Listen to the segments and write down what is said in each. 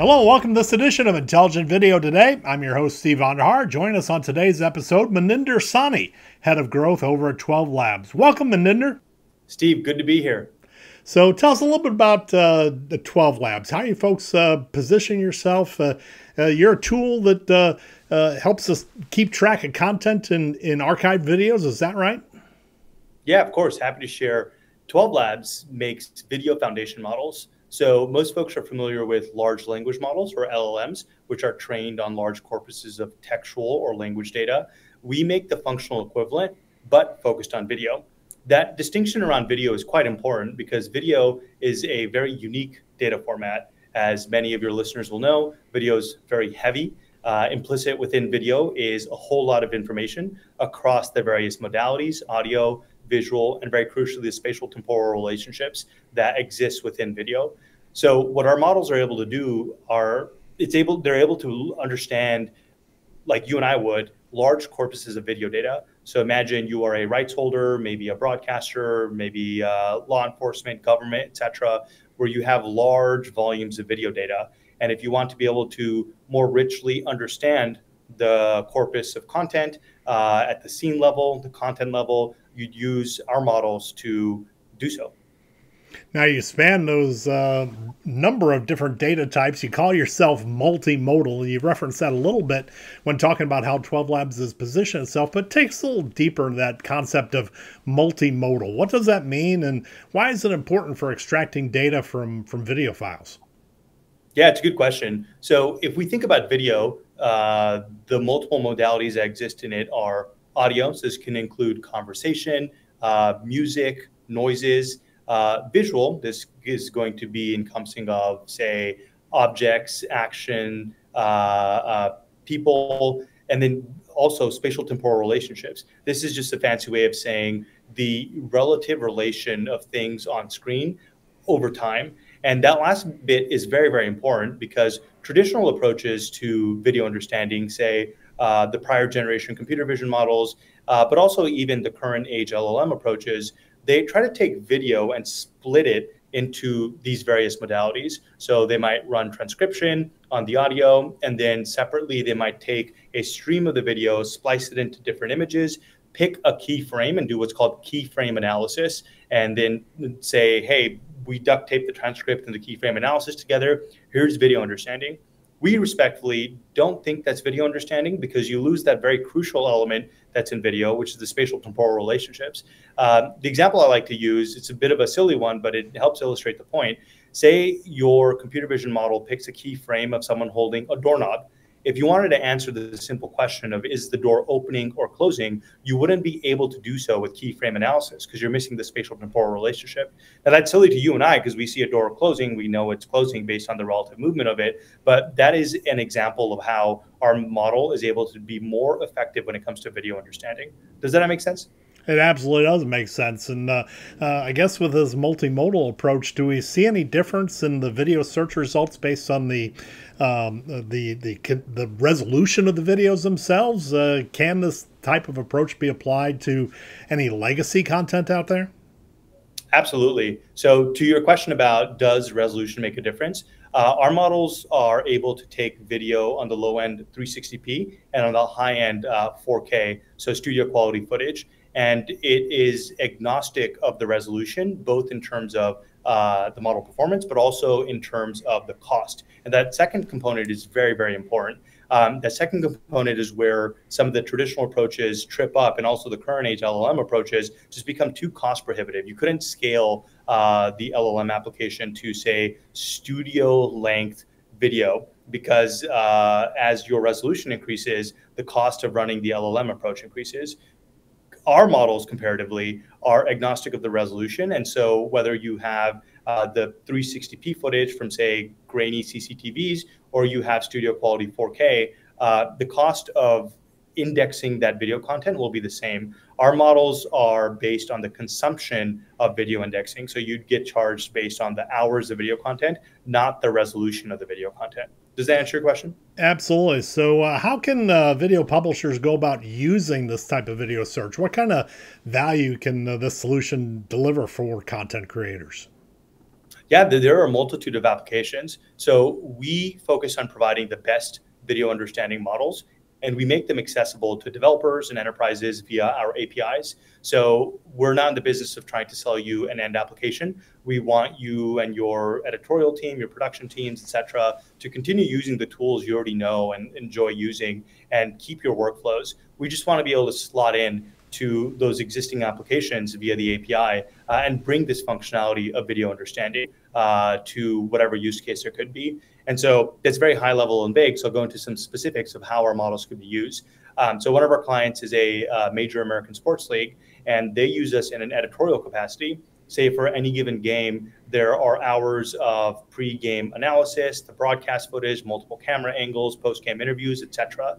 Hello, and welcome to this edition of Intelligent Video Today. I'm your host, Steve Vonderhaar. Join us on today's episode, Maninder Saini, Head of Growth over at 12 Labs. Welcome, Maninder. Steve, good to be here. So tell us a little bit about uh, the 12 Labs. How you folks uh, position yourself? Uh, uh you're a tool that uh, uh, helps us keep track of content in, in archived videos. Is that right? Yeah, of course. Happy to share. 12 Labs makes video foundation models so most folks are familiar with large language models or LLMs, which are trained on large corpuses of textual or language data. We make the functional equivalent, but focused on video. That distinction around video is quite important because video is a very unique data format. As many of your listeners will know, video is very heavy. Uh, implicit within video is a whole lot of information across the various modalities audio, visual, and very crucially, the spatial temporal relationships that exist within video. So what our models are able to do are it's able they're able to understand, like you and I would, large corpuses of video data. So imagine you are a rights holder, maybe a broadcaster, maybe uh, law enforcement, government, etc., where you have large volumes of video data. And if you want to be able to more richly understand the corpus of content uh, at the scene level, the content level, you'd use our models to do so. Now you span those uh, number of different data types. You call yourself multimodal. You reference that a little bit when talking about how 12 Labs is positioned itself, but takes a little deeper that concept of multimodal. What does that mean, and why is it important for extracting data from from video files? Yeah, it's a good question. So if we think about video, uh, the multiple modalities that exist in it are this can include conversation, uh, music, noises. Uh, visual, this is going to be encompassing of, say, objects, action, uh, uh, people, and then also spatial temporal relationships. This is just a fancy way of saying the relative relation of things on screen over time. And that last bit is very, very important because traditional approaches to video understanding, say uh, the prior generation computer vision models, uh, but also even the current age LLM approaches, they try to take video and split it into these various modalities. So they might run transcription on the audio, and then separately, they might take a stream of the video, splice it into different images, pick a keyframe, and do what's called keyframe analysis, and then say, hey, we duct tape the transcript and the keyframe analysis together. Here's video understanding. We respectfully don't think that's video understanding because you lose that very crucial element that's in video, which is the spatial temporal relationships. Um, the example I like to use, it's a bit of a silly one, but it helps illustrate the point. Say your computer vision model picks a key frame of someone holding a doorknob if you wanted to answer the simple question of is the door opening or closing, you wouldn't be able to do so with keyframe analysis because you're missing the spatial temporal relationship. Now that's silly to you and I because we see a door closing, we know it's closing based on the relative movement of it, but that is an example of how our model is able to be more effective when it comes to video understanding. Does that make sense? It absolutely does make sense. And uh, uh, I guess with this multimodal approach, do we see any difference in the video search results based on the um, the, the the resolution of the videos themselves? Uh, can this type of approach be applied to any legacy content out there? Absolutely. So, to your question about does resolution make a difference? Uh, our models are able to take video on the low end 360p and on the high end uh, 4K, so studio quality footage and it is agnostic of the resolution, both in terms of uh, the model performance, but also in terms of the cost. And that second component is very, very important. Um, the second component is where some of the traditional approaches trip up, and also the current age LLM approaches just become too cost prohibitive. You couldn't scale uh, the LLM application to, say, studio length video because uh, as your resolution increases, the cost of running the LLM approach increases our models comparatively are agnostic of the resolution. And so whether you have uh, the 360p footage from, say, grainy CCTVs, or you have studio quality 4K, uh, the cost of indexing that video content will be the same. Our models are based on the consumption of video indexing. So you'd get charged based on the hours of video content, not the resolution of the video content. Does that answer your question? Absolutely. So, uh, how can uh, video publishers go about using this type of video search? What kind of value can uh, this solution deliver for content creators? Yeah, there are a multitude of applications. So we focus on providing the best video understanding models and we make them accessible to developers and enterprises via our APIs. So we're not in the business of trying to sell you an end application. We want you and your editorial team, your production teams, et cetera, to continue using the tools you already know and enjoy using and keep your workflows. We just want to be able to slot in to those existing applications via the API uh, and bring this functionality of video understanding uh, to whatever use case there could be. And so that's very high level and vague. So I'll go into some specifics of how our models could be used. Um, so one of our clients is a uh, major American sports league, and they use us in an editorial capacity. Say for any given game, there are hours of pre-game analysis, the broadcast footage, multiple camera angles, post-game interviews, etc.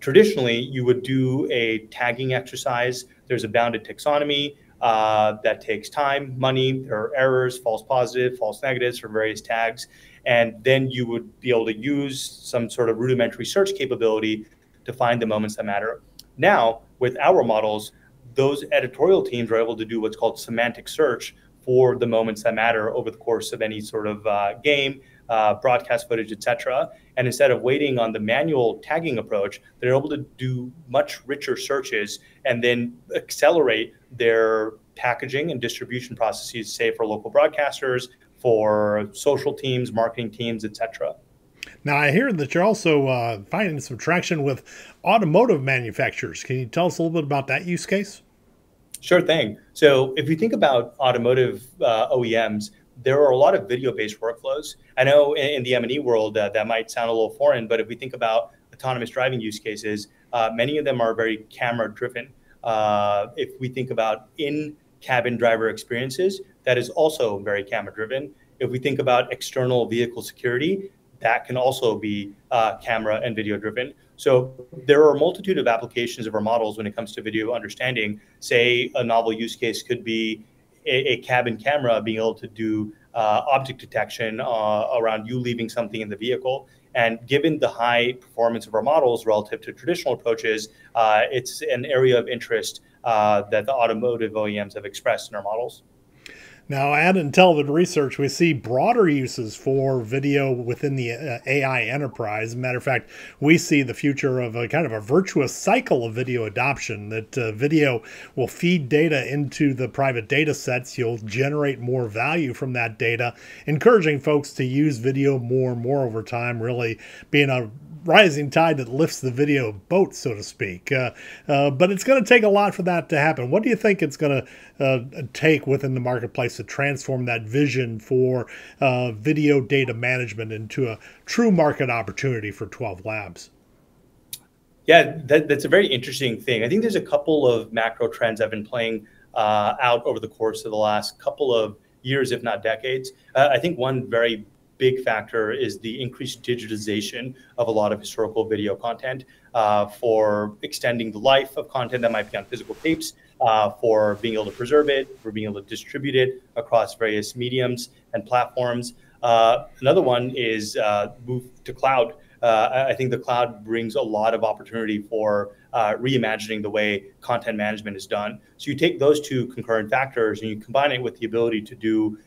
Traditionally, you would do a tagging exercise. There's a bounded taxonomy uh, that takes time, money. There are errors, false positive, false negatives for various tags. And then you would be able to use some sort of rudimentary search capability to find the moments that matter. Now, with our models, those editorial teams are able to do what's called semantic search for the moments that matter over the course of any sort of uh, game, uh, broadcast footage, etc. And instead of waiting on the manual tagging approach, they're able to do much richer searches and then accelerate their packaging and distribution processes, say for local broadcasters, for social teams, marketing teams, etc. Now, I hear that you're also uh, finding some traction with automotive manufacturers. Can you tell us a little bit about that use case? Sure thing. So, if you think about automotive uh, OEMs, there are a lot of video-based workflows. I know in, in the M&E world uh, that might sound a little foreign, but if we think about autonomous driving use cases, uh, many of them are very camera-driven. Uh, if we think about in-cabin driver experiences, that is also very camera-driven. If we think about external vehicle security, that can also be uh, camera and video driven. So there are a multitude of applications of our models when it comes to video understanding. Say a novel use case could be a, a cabin camera being able to do uh, object detection uh, around you leaving something in the vehicle. And given the high performance of our models relative to traditional approaches, uh, it's an area of interest uh, that the automotive OEMs have expressed in our models. Now, at Intellivid Research, we see broader uses for video within the uh, AI enterprise. Matter of fact, we see the future of a kind of a virtuous cycle of video adoption that uh, video will feed data into the private data sets. You'll generate more value from that data, encouraging folks to use video more and more over time, really being a rising tide that lifts the video boat, so to speak. Uh, uh, but it's going to take a lot for that to happen. What do you think it's going to uh, take within the marketplace to transform that vision for uh, video data management into a true market opportunity for 12 Labs? Yeah, that, that's a very interesting thing. I think there's a couple of macro trends I've been playing uh, out over the course of the last couple of years, if not decades. Uh, I think one very big factor is the increased digitization of a lot of historical video content uh, for extending the life of content that might be on physical tapes, uh, for being able to preserve it, for being able to distribute it across various mediums and platforms. Uh, another one is uh, move to cloud. Uh, I think the cloud brings a lot of opportunity for uh, reimagining the way content management is done. So you take those two concurrent factors and you combine it with the ability to do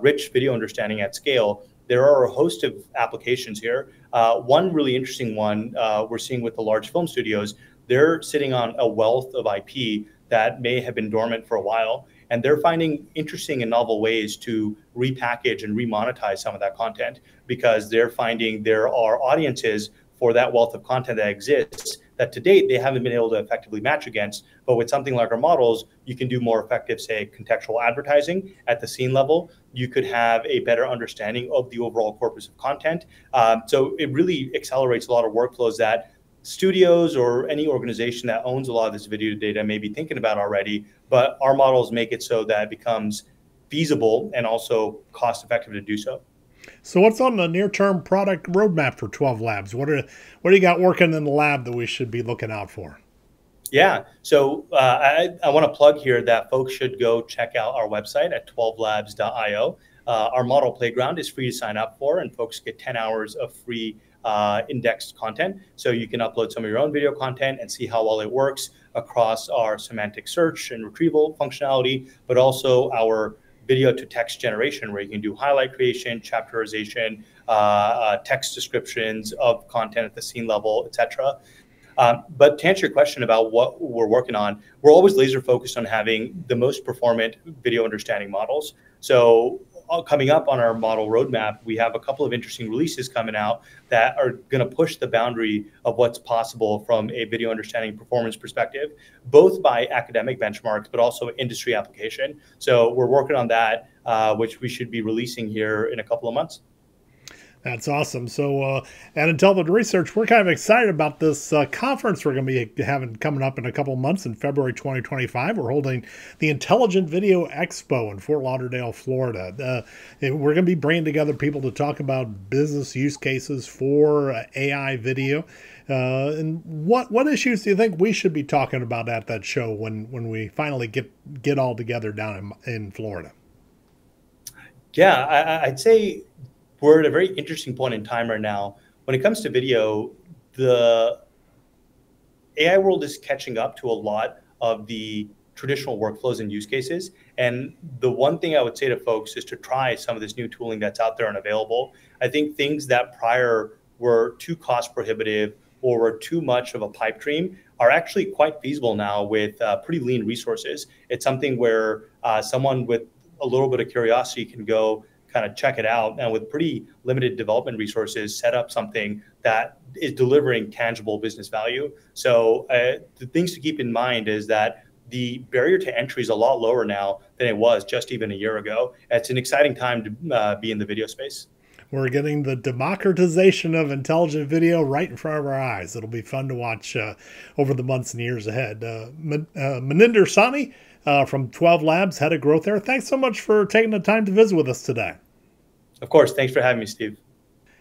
rich video understanding at scale there are a host of applications here. Uh, one really interesting one uh, we're seeing with the large film studios, they're sitting on a wealth of IP that may have been dormant for a while. And they're finding interesting and novel ways to repackage and remonetize some of that content because they're finding there are audiences for that wealth of content that exists that to date they haven't been able to effectively match against. But with something like our models, you can do more effective, say, contextual advertising at the scene level. You could have a better understanding of the overall corpus of content. Um, so it really accelerates a lot of workflows that studios or any organization that owns a lot of this video data may be thinking about already. But our models make it so that it becomes feasible and also cost effective to do so. So, what's on the near-term product roadmap for 12 Labs? What are what do you got working in the lab that we should be looking out for? Yeah, so uh, I, I want to plug here that folks should go check out our website at 12labs.io. Uh, our model playground is free to sign up for, and folks get 10 hours of free uh, indexed content. So you can upload some of your own video content and see how well it works across our semantic search and retrieval functionality, but also our video to text generation, where you can do highlight creation, chapterization, uh, uh, text descriptions of content at the scene level, etc. Um, but to answer your question about what we're working on, we're always laser focused on having the most performant video understanding models. So coming up on our model roadmap, we have a couple of interesting releases coming out that are going to push the boundary of what's possible from a video understanding performance perspective, both by academic benchmarks, but also industry application. So we're working on that, uh, which we should be releasing here in a couple of months. That's awesome. So, uh, at Intellivid Research, we're kind of excited about this uh, conference we're going to be having coming up in a couple months in February 2025. We're holding the Intelligent Video Expo in Fort Lauderdale, Florida. Uh, we're going to be bringing together people to talk about business use cases for uh, AI video. Uh, and what what issues do you think we should be talking about at that show when when we finally get get all together down in, in Florida? Yeah, I, I'd say we're at a very interesting point in time right now. When it comes to video, the AI world is catching up to a lot of the traditional workflows and use cases. And the one thing I would say to folks is to try some of this new tooling that's out there and available. I think things that prior were too cost prohibitive or were too much of a pipe dream are actually quite feasible now with uh, pretty lean resources. It's something where uh, someone with a little bit of curiosity can go kind of check it out and with pretty limited development resources set up something that is delivering tangible business value so uh, the things to keep in mind is that the barrier to entry is a lot lower now than it was just even a year ago it's an exciting time to uh, be in the video space we're getting the democratization of intelligent video right in front of our eyes. It'll be fun to watch uh, over the months and years ahead. Uh, uh, Maninder Saini uh, from 12 Labs, head of growth there. Thanks so much for taking the time to visit with us today. Of course. Thanks for having me, Steve.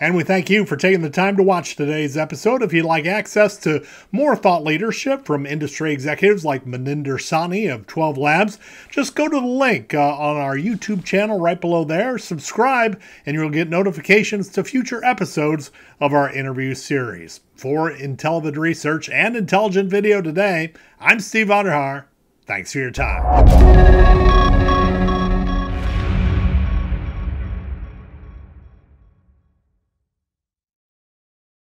And we thank you for taking the time to watch today's episode. If you'd like access to more thought leadership from industry executives like Maninder Saini of 12 Labs, just go to the link uh, on our YouTube channel right below there, subscribe, and you'll get notifications to future episodes of our interview series. For Intellivid Research and Intelligent Video today, I'm Steve Vonderhaar. Thanks for your time.